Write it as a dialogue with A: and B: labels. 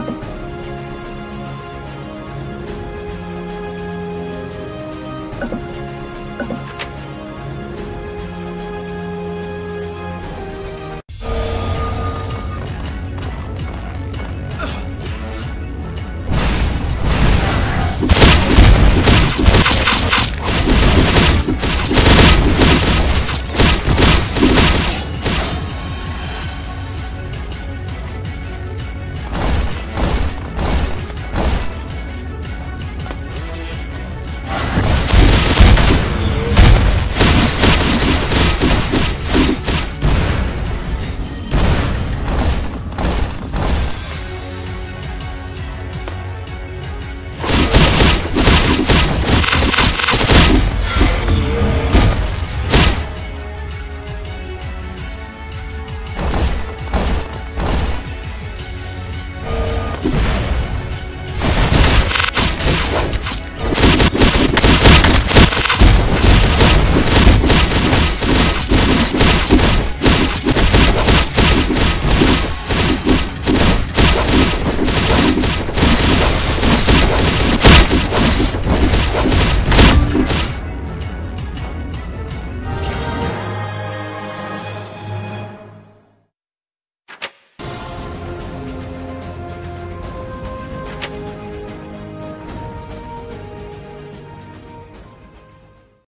A: Bye.